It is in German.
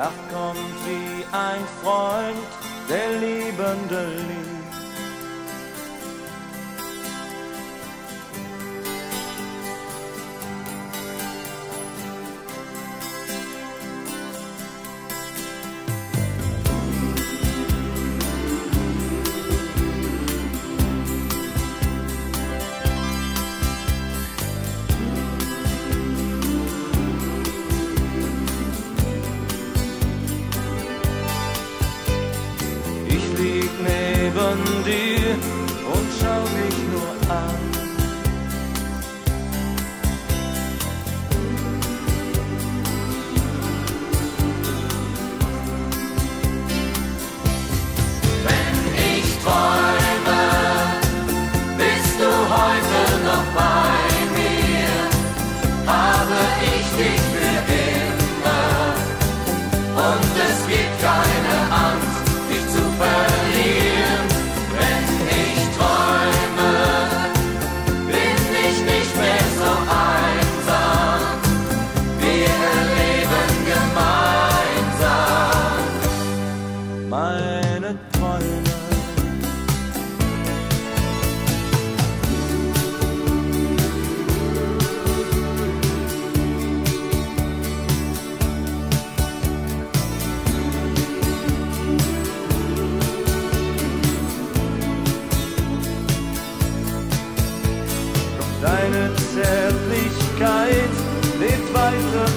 Nachkommt wie ein Freund, der liebende liebt. meine Träume. Deine Zärtlichkeit lebt weiter.